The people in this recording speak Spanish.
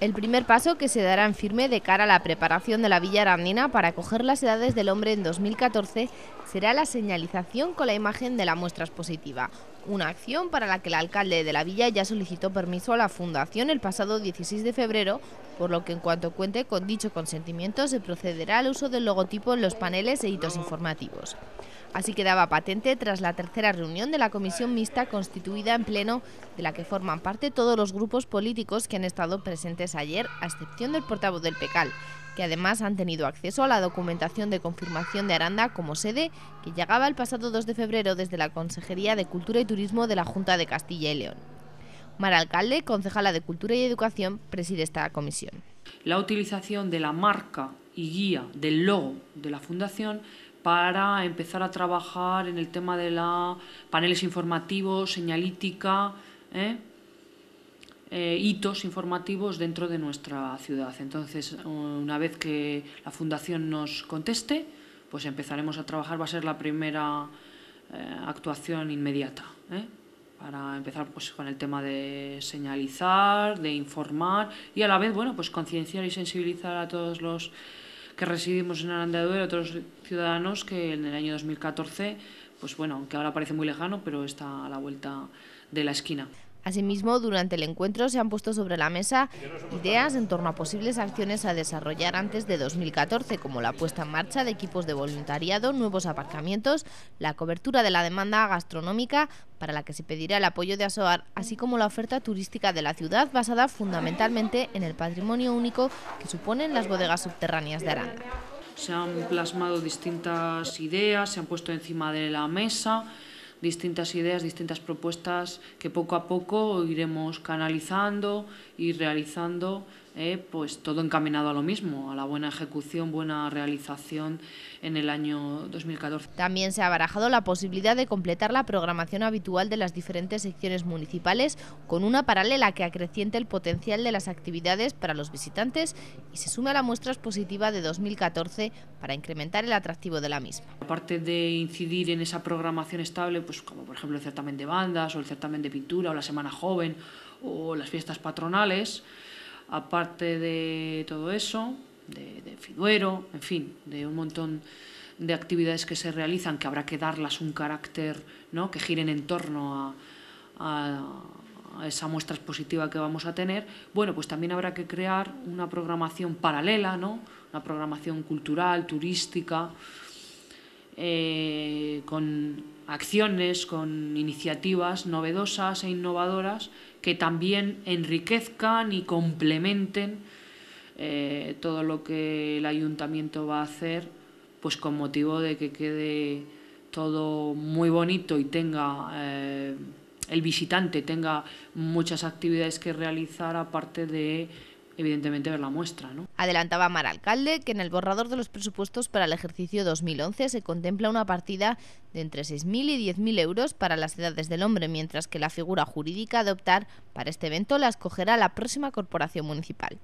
El primer paso que se dará en firme de cara a la preparación de la Villa Arandina para acoger las edades del hombre en 2014 será la señalización con la imagen de la muestra expositiva, una acción para la que el alcalde de la villa ya solicitó permiso a la Fundación el pasado 16 de febrero, por lo que en cuanto cuente con dicho consentimiento se procederá al uso del logotipo en los paneles e hitos informativos. Así quedaba patente tras la tercera reunión de la comisión mixta constituida en pleno, de la que forman parte todos los grupos políticos que han estado presentes ayer, a excepción del portavoz del PECAL, que además han tenido acceso a la documentación de confirmación de Aranda como sede que llegaba el pasado 2 de febrero desde la Consejería de Cultura y Turismo de la Junta de Castilla y León. Mar Alcalde, concejala de Cultura y Educación, preside esta comisión. La utilización de la marca y guía del logo de la Fundación para empezar a trabajar en el tema de la paneles informativos, señalítica, ¿eh? Eh, hitos informativos dentro de nuestra ciudad. Entonces, una vez que la Fundación nos conteste, pues empezaremos a trabajar. Va a ser la primera eh, actuación inmediata para empezar pues, con el tema de señalizar, de informar y a la vez, bueno, pues concienciar y sensibilizar a todos los que residimos en Aranda de otros ciudadanos que en el año 2014, pues bueno, que ahora parece muy lejano, pero está a la vuelta de la esquina. Asimismo, durante el encuentro se han puesto sobre la mesa ideas en torno a posibles acciones a desarrollar antes de 2014, como la puesta en marcha de equipos de voluntariado, nuevos aparcamientos, la cobertura de la demanda gastronómica, para la que se pedirá el apoyo de ASOAR, así como la oferta turística de la ciudad, basada fundamentalmente en el patrimonio único que suponen las bodegas subterráneas de Aranda. Se han plasmado distintas ideas, se han puesto encima de la mesa distintas ideas, distintas propuestas que poco a poco iremos canalizando y realizando eh, pues todo encaminado a lo mismo, a la buena ejecución, buena realización en el año 2014. También se ha barajado la posibilidad de completar la programación habitual de las diferentes secciones municipales con una paralela que acreciente el potencial de las actividades para los visitantes y se sume a la muestra expositiva de 2014 para incrementar el atractivo de la misma. Aparte de incidir en esa programación estable, pues como por ejemplo el certamen de bandas o el certamen de pintura o la Semana Joven o las fiestas patronales, aparte de todo eso, de, Fiduero, en fin, de un montón de actividades que se realizan que habrá que darlas un carácter ¿no? que giren en torno a, esa muestra expositiva que vamos a tener, bueno, pues también habrá que crear una programación paralela, ¿no? una programación cultural, turística, eh, con acciones, con iniciativas novedosas e innovadoras que también enriquezcan y complementen eh, todo lo que el ayuntamiento va a hacer, pues con motivo de que quede todo muy bonito y tenga eh, el visitante tenga muchas actividades que realizar aparte de evidentemente ver la muestra. ¿no? Adelantaba Mar Alcalde que en el borrador de los presupuestos para el ejercicio 2011 se contempla una partida de entre 6.000 y 10.000 euros para las edades del hombre, mientras que la figura jurídica de optar para este evento la escogerá la próxima corporación municipal.